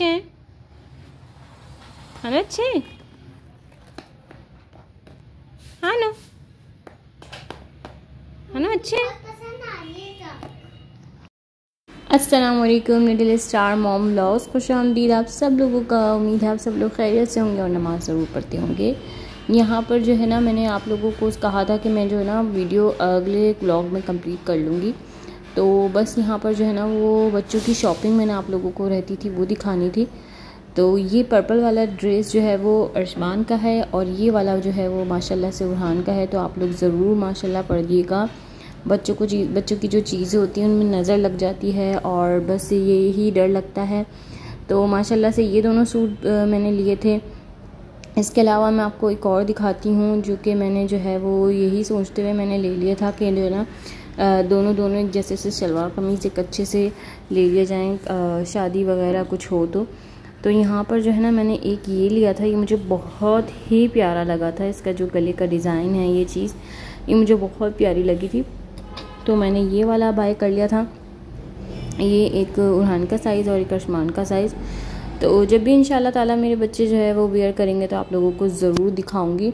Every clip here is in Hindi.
अच्छे हैं। है अच्छे हैं। हाँ ना। है ना, अच्छे असलम लिटिल स्टार मोम लॉस खुश आमदीद, आप सब लोगों का उम्मीद है आप सब लोग खैरियत से होंगे और नमाज़ ज़रूर पढ़ते होंगे। यहाँ पर जो है ना, मैंने आप लोगों को कहा था कि मैं जो है ना, वीडियो अगले ब्लॉग में कंप्लीट कर लूँगी। तो बस यहाँ पर जो है ना वो बच्चों की शॉपिंग मैंने आप लोगों को रहती थी, वो दिखानी थी। तो ये पर्पल वाला ड्रेस जो है वो अरशमान का है और ये वाला जो है वो माशाल्लाह से उरहान का है तो आप लोग ज़रूर माशाल्लाह पढ़िएगा। बच्चों को चीज़ बच्चों की जो चीज़ें होती हैं, उनमें नज़र लग जाती है और बस ये ही डर लगता है। तो माशाल्लाह से ये दोनों सूट मैंने लिए थे। इसके अलावा मैं आपको एक और दिखाती हूँ, जो कि मैंने जो है वो यही सोचते हुए मैंने ले लिया था कि जो है ना दोनों दोनों एक जैसे से शलवार कमीज़ एक अच्छे से ले लिए जाए शादी वगैरह कुछ हो तो। तो यहाँ पर जो है ना मैंने एक ये लिया था, ये मुझे बहुत ही प्यारा लगा था, इसका जो गले का डिज़ाइन है ये चीज़, ये मुझे बहुत प्यारी लगी थी। तो मैंने ये वाला बाय कर लिया था। ये एक उड़ान का साइज़ और एक आसमान का साइज़। तो जब भी इन ताला मेरे बच्चे जो है वो वेयर करेंगे तो आप लोगों को ज़रूर दिखाऊँगी।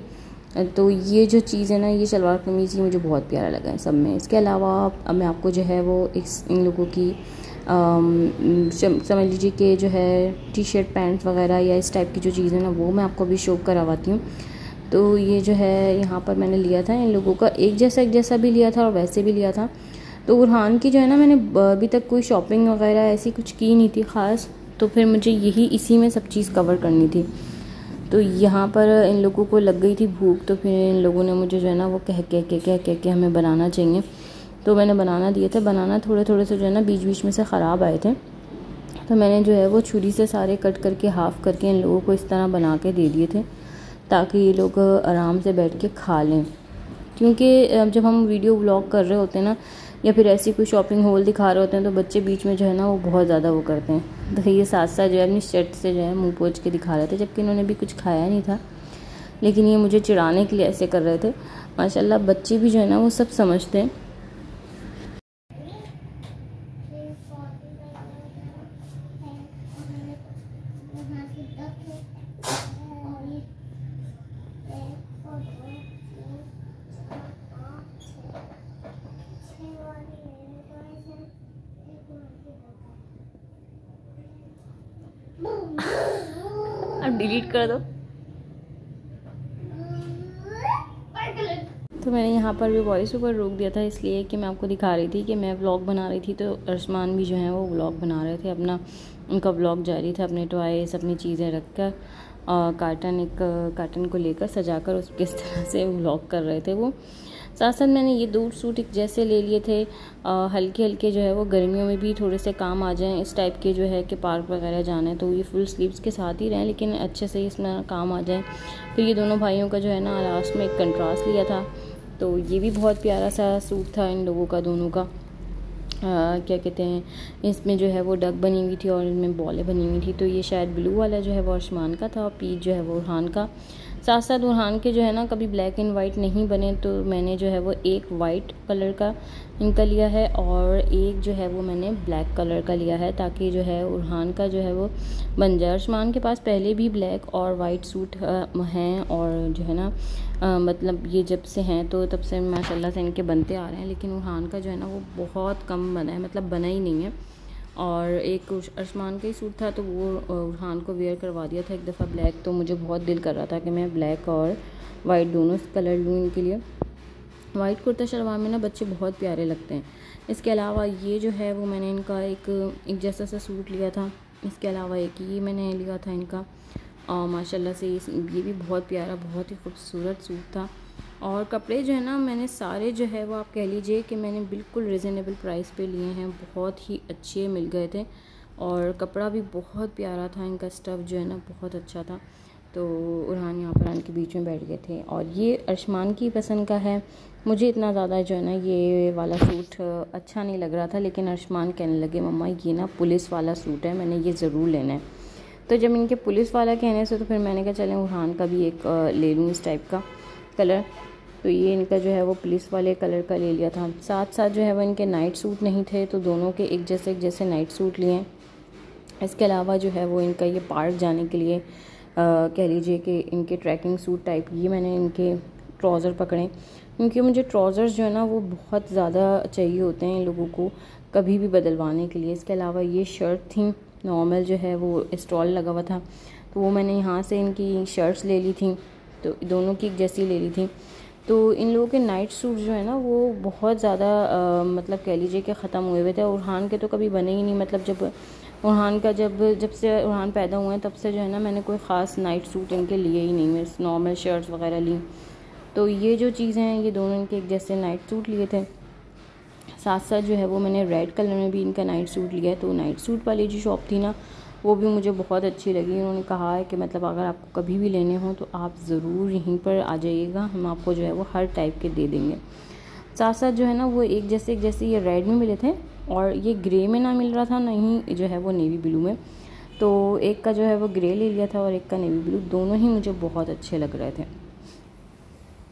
तो ये जो चीज़ है ना, ये शलवार कमीज़, ये मुझे बहुत प्यारा लगा है सब में। इसके अलावा अब मैं आपको जो है वो इस, इन लोगों की समझ लीजिए कि जो है टी शर्ट पैंट्स वगैरह या इस टाइप की जो चीज़ है ना, वो मैं आपको अभी शो करवाती हूँ। तो ये जो है यहाँ पर मैंने लिया था इन लोगों का, एक जैसा एक जैसा भी लिया था और वैसे भी लिया था। तो बुरहान की जो है ना, मैंने अभी तक कोई शॉपिंग वगैरह ऐसी कुछ की नहीं थी ख़ास तो फिर मुझे यही इसी में सब चीज़ कवर करनी थी। तो यहाँ पर इन लोगों को लग गई थी भूख तो फिर इन लोगों ने मुझे जो है ना वो कह कह के कह कह के हमें बनाना चाहिए। तो मैंने बनाना दिए थे। बनाना थोड़े थोड़े से जो है ना बीच बीच में से ख़राब आए थे। तो मैंने जो है वो छुरी से सारे कट करके, हाफ़ करके इन लोगों को इस तरह बना के दे दिए थे, ताकि ये लोग आराम से बैठ के खा लें। क्योंकि जब हम वीडियो ब्लॉग कर रहे होते हैं ना या फिर ऐसी कोई शॉपिंग हॉल दिखा रहे होते हैं तो बच्चे बीच में जो है ना, वो बहुत ज़्यादा वो करते हैं। तो ये साथ साथ जो है, अपनी शर्ट से जो है, मुँह पोच के दिखा रहे थे, जबकि इन्होंने भी कुछ खाया नहीं था। लेकिन ये मुझे चिढ़ाने के लिए ऐसे कर रहे थे। माशाल्लाह, बच्चे भी जो है ना, वो सब समझते हैं। अब डिलीट कर दो। तो मैंने यहाँ पर भी वॉइस ऊपर रोक दिया था, इसलिए कि मैं आपको दिखा रही थी कि मैं व्लॉग बना रही थी तो अरसमान भी जो है वो व्लॉग बना रहे थे। अपना, उनका व्लॉग जारी था, अपने टॉयस अपनी चीज़ें रख कर कार्टन एक कार्टन को लेकर सजाकर उस किस तरह से व्लॉग कर रहे थे वो। साथ साथ मैंने ये दो सूट एक जैसे ले लिए थे हल्के हल्के जो है वो गर्मियों में भी थोड़े से काम आ जाएँ इस टाइप के जो है कि पार्क वगैरह जाना है तो ये फुल स्लीव्स के साथ ही रहें लेकिन अच्छे से इसमें काम आ जाए। फिर ये दोनों भाइयों का जो है ना लास्ट में एक कंट्रास्ट लिया था तो ये भी बहुत प्यारा सा सूट था इन लोगों का दोनों का। आ, क्या कहते हैं इसमें जो है वो डक बनी हुई थी और इनमें बॉलें बनी हुई थी तो ये शायद ब्लू वाला जो है वो आसमान का था और पीच जो है वो उरहान का। साथ साथ उरहान के जो है ना कभी ब्लैक एंड वाइट नहीं बने तो मैंने जो है वो एक वाइट कलर का इनका लिया है और एक जो है वो मैंने ब्लैक कलर का लिया है ताकि जो है उरहान का जो है वो बन जाए। आसमान के पास पहले भी ब्लैक और वाइट सूट हैं और जो है ना आ, मतलब ये जब से हैं तो तब से माशाल्लाह से इनके बनते आ रहे हैं लेकिन उरहान का जो है ना वो बहुत कम बना है मतलब बना ही नहीं है। और एक आसमान का ही सूट था तो वो उरहान को वेयर करवा दिया था एक दफ़ा ब्लैक तो मुझे बहुत दिल कर रहा था कि मैं ब्लैक और वाइट दोनों कलर लूँ इनके लिए। वाइट कुर्ता शलवार में ना बच्चे बहुत प्यारे लगते हैं। इसके अलावा ये जो है, वो मैंने इनका एक एक जैसा सा सूट लिया था। इसके अलावा एक ये मैंने लिया था इनका। और माशाल्लाह से ये भी बहुत प्यारा, बहुत ही खूबसूरत सूट था। और कपड़े जो है ना, मैंने सारे जो है वो आप कह लीजिए कि मैंने बिल्कुल रिजनेबल प्राइस पे लिए हैं। बहुत ही अच्छे मिल गए थे और कपड़ा भी बहुत प्यारा था। इनका स्टफ़ जो है ना, बहुत अच्छा था। तो उरहान यहाँ पर के बीच में बैठ गए थे। और ये अरशमान की पसंद का है। मुझे इतना ज़्यादा जो है ना, ये वाला सूट अच्छा नहीं लग रहा था, लेकिन अरशमान कहने लगे, मम्मा, ये ना पुलिस वाला सूट है, मैंने ये ज़रूर लेना है। तो जब इनके पुलिस वाला कहने से तो फिर मैंने कहा, चलें उरहान का भी एक ले लूँ इस टाइप का। कलर तो ये इनका जो है वो पुलिस वाले कलर का ले लिया था। साथ साथ जो है वो इनके नाइट सूट नहीं थे तो दोनों के एक जैसे एक जैसे नाइट सूट लिए इसके अलावा जो है वो इनका ये पार्क जाने के लिए आ, कह लीजिए कि इनके ट्रैकिंग सूट टाइप ये मैंने इनके ट्राउज़र पकड़े। क्योंकि मुझे ट्राउज़र्स जो है ना वो बहुत ज़्यादा चाहिए होते हैं इन लोगों को कभी भी बदलवाने के लिए। इसके अलावा ये शर्ट थी नॉर्मल जो है वो स्टॉल लगा हुआ था तो वो मैंने यहाँ से इनकी शर्ट्स ले ली थी। तो दोनों की एक जैसी ले ली थी। तो इन लोगों के नाइट सूट जो है ना, वो बहुत ज़्यादा मतलब कह लीजिए कि ख़त्म हुए हुए थे। उरहान के तो कभी बने ही नहीं। मतलब जब उरहान का जब जब से उरहान पैदा हुए हैं, तब से जो है ना, मैंने कोई ख़ास नाइट सूट इनके लिए ही नहीं। मैं नॉर्मल शर्ट्स वगैरह ली। तो ये जो चीज़ें हैं, ये दोनों इनके एक जैसे नाइट सूट लिए थे। साथ साथ जो है, वो मैंने रेड कलर में भी इनका नाइट सूट लिया है। तो नाइट सूट वाली जो शॉप थी ना वो भी मुझे बहुत अच्छी लगी। उन्होंने कहा है कि मतलब अगर आपको कभी भी लेने हो तो आप ज़रूर यहीं पर आ जाइएगा। हम आपको जो है वो हर टाइप के दे देंगे। साथ साथ जो है ना वो एक जैसे एक जैसे ये रेड में मिले थे और ये ग्रे में ना मिल रहा था, ना ही जो है वो नेवी ब्लू में। तो एक का जो है वो ग्रे ले लिया था और एक का नेवी ब्लू दोनों ही मुझे बहुत अच्छे लग रहे थे।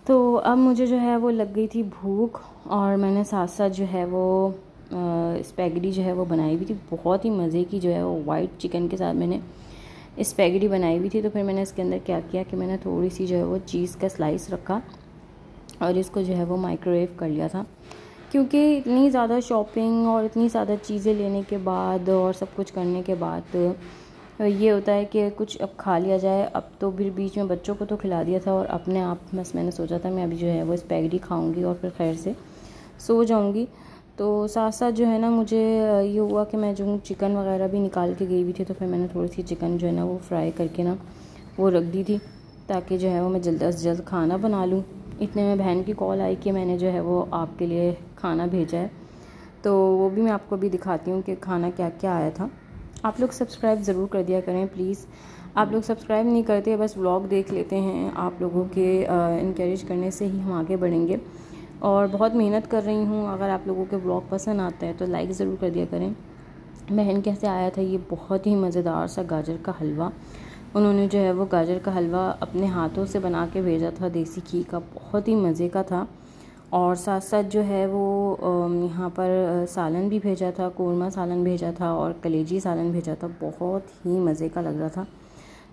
तो अब मुझे जो है वो लग गई थी भूख और मैंने साथ साथ जो है वो स्पैगडी जो है वो बनाई हुई थी। बहुत ही मज़े की जो है वो वाइट चिकन के साथ मैंने स्पैगडी बनाई हुई थी। तो फिर मैंने इसके अंदर क्या किया कि मैंने थोड़ी सी जो है वो चीज़ का स्लाइस रखा और इसको जो है वो माइक्रोवेव कर लिया था। क्योंकि इतनी ज़्यादा शॉपिंग और इतनी ज़्यादा चीज़ें लेने के बाद और सब कुछ करने के बाद ये होता है कि कुछ अब खा लिया जाए। अब तो फिर बीच में बच्चों को तो खिला दिया था और अपने आप बस मैंने सोचा था मैं अभी जो है वो स्पैगडी खाऊँगी और फिर खैर से सो जाऊँगी। तो साथ साथ जो है ना मुझे ये हुआ कि मैं जो चिकन वगैरह भी निकाल के गई हुई थी तो फिर मैंने थोड़ी सी चिकन जो है ना वो फ्राई करके ना वो रख दी थी, ताकि जो है वो मैं जल्द अज जल्द खाना बना लूँ। इतने में बहन की कॉल आई कि मैंने जो है वो आपके लिए खाना भेजा है। तो वो भी मैं आपको भी दिखाती हूँ कि खाना क्या क्या आया था। आप लोग सब्सक्राइब ज़रूर कर दिया करें, प्लीज़। आप लोग सब्सक्राइब नहीं करते, बस व्लॉग देख लेते हैं आप लोगों के इनक्रेज करने से ही हम आगे बढ़ेंगे। और बहुत मेहनत कर रही हूँ। अगर आप लोगों के ब्लॉग पसंद आते हैं तो लाइक ज़रूर कर दिया करें। बहन कैसे आया था ये बहुत ही मज़ेदार सा गाजर का हलवा। उन्होंने जो है वो गाजर का हलवा अपने हाथों से बना के भेजा था देसी घी का। बहुत ही मज़े का था। और साथ साथ जो है वो यहाँ पर सालन भी भेजा था, कौरमा सालन भेजा था और कलेजी सालन भेजा था। बहुत ही मज़े का लग रहा था।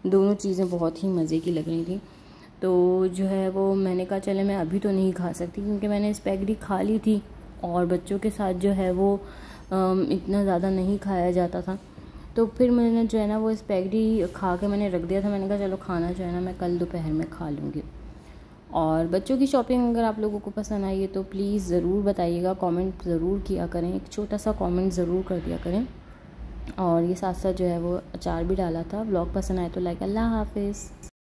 दोनों चीज़ें बहुत ही मज़े की लग रही थी। तो जो है वो मैंने कहा, चले, मैं अभी तो नहीं खा सकती क्योंकि मैंने स्पैगडी खा ली थी और बच्चों के साथ जो है वो इतना ज़्यादा नहीं खाया जाता था। तो फिर मैंने जो है ना वो स्पैगडी खा के मैंने रख दिया था। मैंने कहा, चलो, खाना जो है ना मैं कल दोपहर में खा लूँगी। और बच्चों की शॉपिंग अगर आप लोगों को पसंद आई है तो प्लीज़ ज़रूर बताइएगा। कमेंट ज़रूर किया करें, एक छोटा सा कमेंट ज़रूर कर दिया करें। और ये साथ साथ जो है वो अचार भी डाला था। ब्लॉग पसंद आए तो लाइक, अल्लाह हाफिज़।